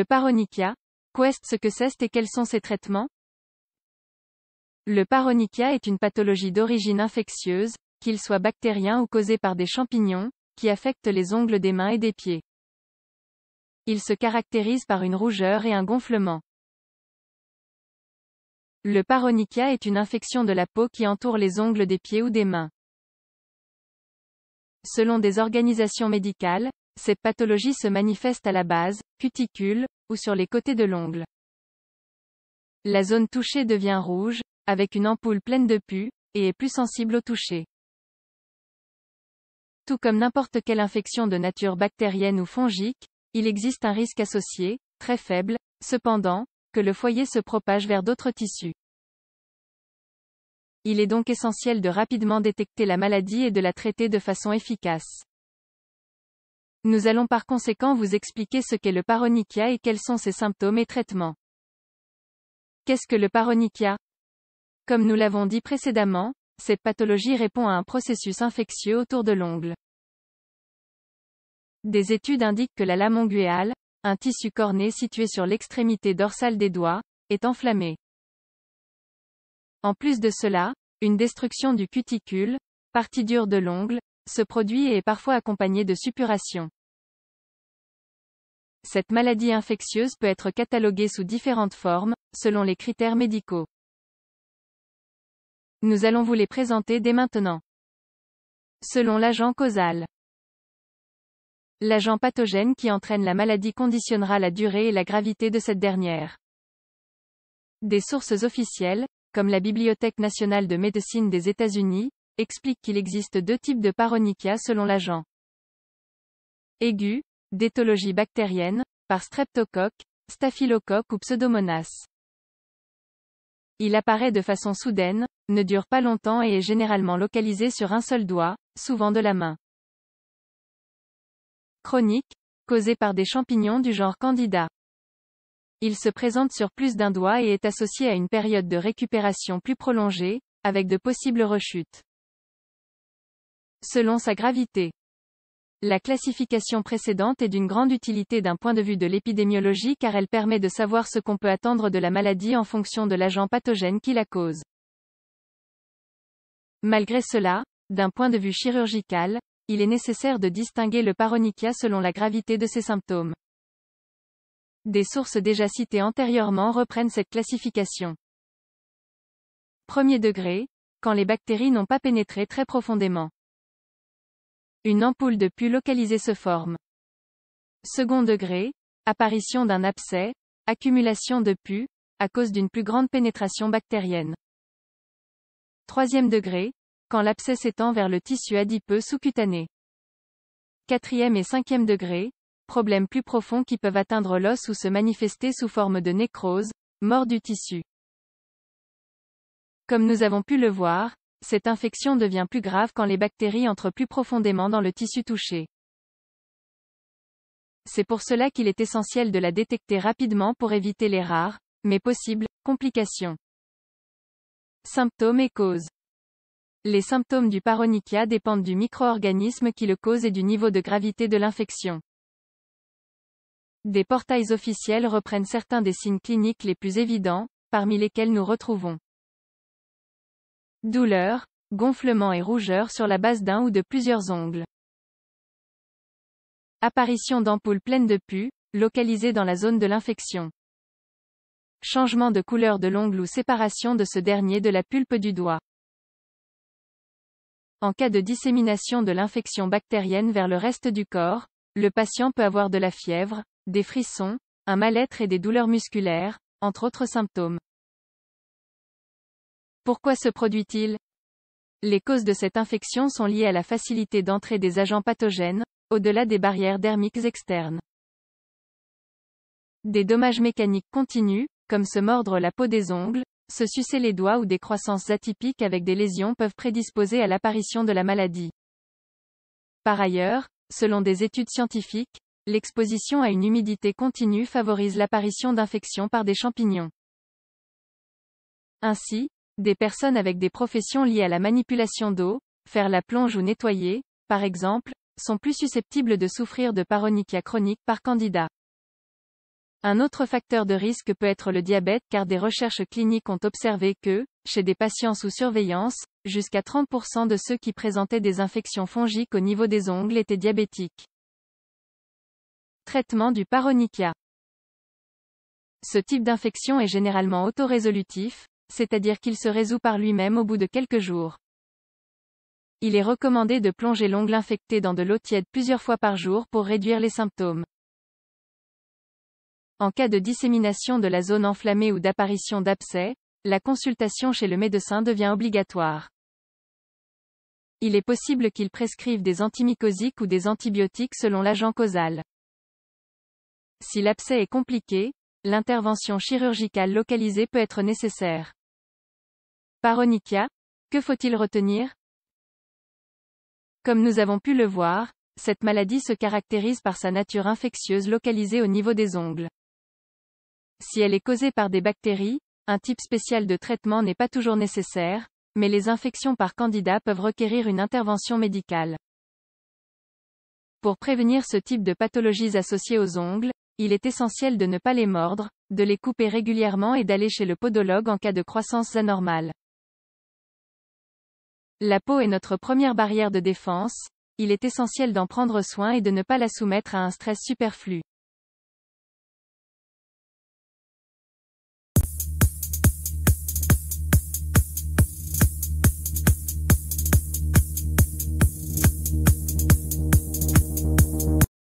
Le paronychia, qu'est ce que c'est et quels sont ses traitements? Le paronychia est une pathologie d'origine infectieuse, qu'il soit bactérien ou causé par des champignons, qui affecte les ongles des mains et des pieds. Il se caractérise par une rougeur et un gonflement. Le paronychia est une infection de la peau qui entoure les ongles des pieds ou des mains. Selon des organisations médicales, cette pathologie se manifeste à la base, cuticule, ou sur les côtés de l'ongle. La zone touchée devient rouge, avec une ampoule pleine de pus, et est plus sensible au toucher. Tout comme n'importe quelle infection de nature bactérienne ou fongique, il existe un risque associé, très faible, cependant, que le foyer se propage vers d'autres tissus. Il est donc essentiel de rapidement détecter la maladie et de la traiter de façon efficace. Nous allons par conséquent vous expliquer ce qu'est le paronychia et quels sont ses symptômes et traitements. Qu'est-ce que le paronychia? Comme nous l'avons dit précédemment, cette pathologie répond à un processus infectieux autour de l'ongle. Des études indiquent que la lame onguéale, un tissu corné situé sur l'extrémité dorsale des doigts, est enflammé. En plus de cela, une destruction du cuticule, partie dure de l'ongle, se produit est parfois accompagnée de suppuration. Cette maladie infectieuse peut être cataloguée sous différentes formes, selon les critères médicaux. Nous allons vous les présenter dès maintenant. Selon l'agent causal. L'agent pathogène qui entraîne la maladie conditionnera la durée et la gravité de cette dernière. Des sources officielles, comme la Bibliothèque nationale de médecine des États-Unis, expliquent qu'il existe deux types de paronychia selon l'agent. Aigu, d'éthologie bactérienne, par streptocoque, staphylocoque ou pseudomonas. Il apparaît de façon soudaine, ne dure pas longtemps et est généralement localisé sur un seul doigt, souvent de la main chronique, causé par des champignons du genre Candida. Il se présente sur plus d'un doigt et est associé à une période de récupération plus prolongée, avec de possibles rechutes. Selon sa gravité. La classification précédente est d'une grande utilité d'un point de vue de l'épidémiologie car elle permet de savoir ce qu'on peut attendre de la maladie en fonction de l'agent pathogène qui la cause. Malgré cela, d'un point de vue chirurgical, il est nécessaire de distinguer le paronychia selon la gravité de ses symptômes. Des sources déjà citées antérieurement reprennent cette classification. Premier degré, quand les bactéries n'ont pas pénétré très profondément. Une ampoule de pus localisée se forme. Second degré, apparition d'un abcès, accumulation de pus, à cause d'une plus grande pénétration bactérienne. Troisième degré, quand l'abcès s'étend vers le tissu adipeux sous-cutané. Quatrième et cinquième degré, problèmes plus profonds qui peuvent atteindre l'os ou se manifester sous forme de nécrose, mort du tissu. Comme nous avons pu le voir, cette infection devient plus grave quand les bactéries entrent plus profondément dans le tissu touché. C'est pour cela qu'il est essentiel de la détecter rapidement pour éviter les rares, mais possibles, complications. Symptômes et causes. Les symptômes du paronychia dépendent du micro-organisme qui le cause et du niveau de gravité de l'infection. Des portails officiels reprennent certains des signes cliniques les plus évidents, parmi lesquels nous retrouvons douleur, gonflement et rougeur sur la base d'un ou de plusieurs ongles. Apparition d'ampoules pleines de pus, localisées dans la zone de l'infection. Changement de couleur de l'ongle ou séparation de ce dernier de la pulpe du doigt. En cas de dissémination de l'infection bactérienne vers le reste du corps, le patient peut avoir de la fièvre, des frissons, un mal-être et des douleurs musculaires, entre autres symptômes. Pourquoi se produit-il? Les causes de cette infection sont liées à la facilité d'entrée des agents pathogènes, au-delà des barrières dermiques externes. Des dommages mécaniques continus, comme se mordre la peau des ongles, se sucer les doigts ou des croissances atypiques avec des lésions peuvent prédisposer à l'apparition de la maladie. Par ailleurs, selon des études scientifiques, l'exposition à une humidité continue favorise l'apparition d'infections par des champignons. Ainsi, des personnes avec des professions liées à la manipulation d'eau, faire la plonge ou nettoyer, par exemple, sont plus susceptibles de souffrir de paronychia chronique par candidat. Un autre facteur de risque peut être le diabète car des recherches cliniques ont observé que, chez des patients sous surveillance, jusqu'à 30% de ceux qui présentaient des infections fongiques au niveau des ongles étaient diabétiques. Traitement du paronychia. Ce type d'infection est généralement autorésolutif, c'est-à-dire qu'il se résout par lui-même au bout de quelques jours. Il est recommandé de plonger l'ongle infecté dans de l'eau tiède plusieurs fois par jour pour réduire les symptômes. En cas de dissémination de la zone enflammée ou d'apparition d'abcès, la consultation chez le médecin devient obligatoire. Il est possible qu'il prescrive des antimycosiques ou des antibiotiques selon l'agent causal. Si l'abcès est compliqué, l'intervention chirurgicale localisée peut être nécessaire. Paronychia, que faut-il retenir? Comme nous avons pu le voir, cette maladie se caractérise par sa nature infectieuse localisée au niveau des ongles. Si elle est causée par des bactéries, un type spécial de traitement n'est pas toujours nécessaire, mais les infections par candidat peuvent requérir une intervention médicale. Pour prévenir ce type de pathologies associées aux ongles, il est essentiel de ne pas les mordre, de les couper régulièrement et d'aller chez le podologue en cas de croissance anormale. La peau est notre première barrière de défense, il est essentiel d'en prendre soin et de ne pas la soumettre à un stress superflu.